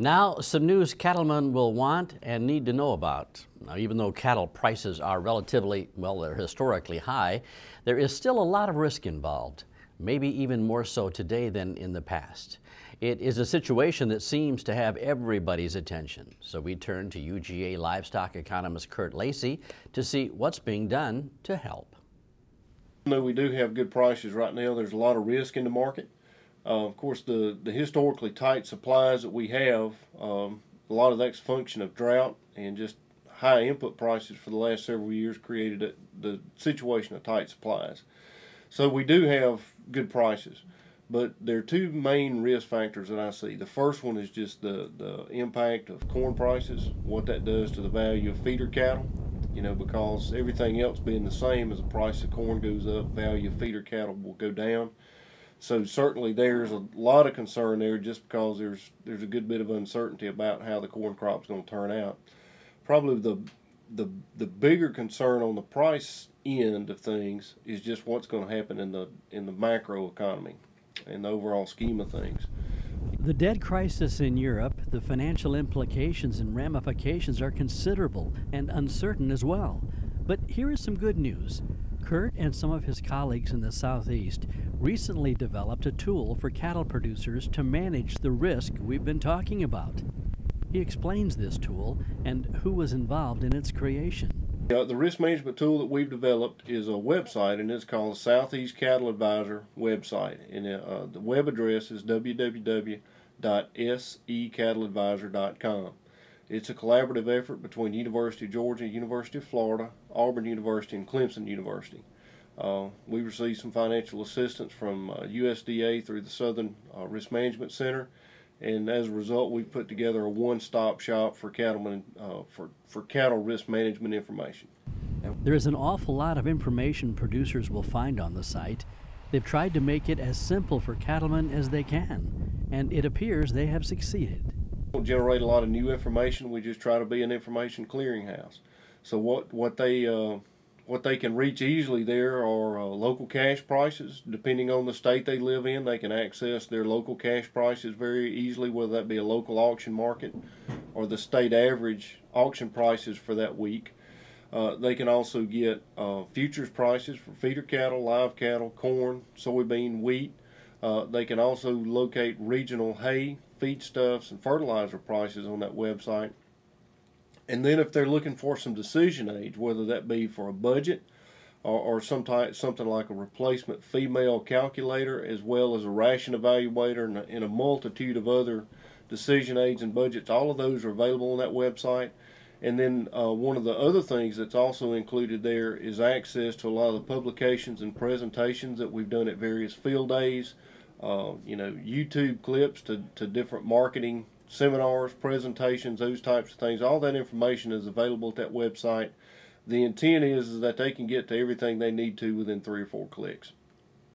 Now, some news cattlemen will want and need to know about. Now, even though cattle prices are relatively, well, they're historically high, there is still a lot of risk involved, maybe even more so today than in the past. It is a situation that seems to have everybody's attention. So we turn to UGA livestock economist Curt Lacy to see what's being done to help. Though we do have good prices right now, there's a lot of risk in the market. Uh, of course, the, the historically tight supplies that we have, um, a lot of that's function of drought and just high input prices for the last several years created a, the situation of tight supplies. So we do have good prices, but there are two main risk factors that I see. The first one is just the, the impact of corn prices, what that does to the value of feeder cattle. You know, because everything else being the same as the price of corn goes up, value of feeder cattle will go down. So certainly there's a lot of concern there just because there's there's a good bit of uncertainty about how the corn crop's going to turn out. Probably the the the bigger concern on the price end of things is just what's going to happen in the in the macro economy and the overall scheme of things. The debt crisis in Europe, the financial implications and ramifications are considerable and uncertain as well. But here is some good news. Curt and some of his colleagues in the Southeast recently developed a tool for cattle producers to manage the risk we've been talking about. He explains this tool and who was involved in its creation. The risk management tool that we've developed is a website, and it's called the Southeast Cattle Advisor website. And uh, the web address is www.secattleadvisor.com. It's a collaborative effort between University of Georgia, University of Florida, Auburn University, and Clemson University. Uh, we received some financial assistance from uh, USDA through the Southern uh, Risk Management Center, and as a result, we've put together a one-stop shop for cattlemen uh, for for cattle risk management information. There is an awful lot of information producers will find on the site. They've tried to make it as simple for cattlemen as they can, and it appears they have succeeded don't generate a lot of new information. We just try to be an information clearinghouse. So what what they uh, what they can reach easily there are uh, local cash prices. Depending on the state they live in, they can access their local cash prices very easily, whether that be a local auction market or the state average auction prices for that week. Uh, they can also get uh, futures prices for feeder cattle, live cattle, corn, soybean, wheat. Uh, they can also locate regional hay feedstuffs and fertilizer prices on that website. And then if they're looking for some decision aids, whether that be for a budget or, or some type, something like a replacement female calculator, as well as a ration evaluator and a, and a multitude of other decision aids and budgets, all of those are available on that website. And then uh, one of the other things that's also included there is access to a lot of the publications and presentations that we've done at various field days, uh, you know, YouTube clips to, to different marketing seminars, presentations, those types of things. All that information is available at that website. The intent is, is that they can get to everything they need to within three or four clicks.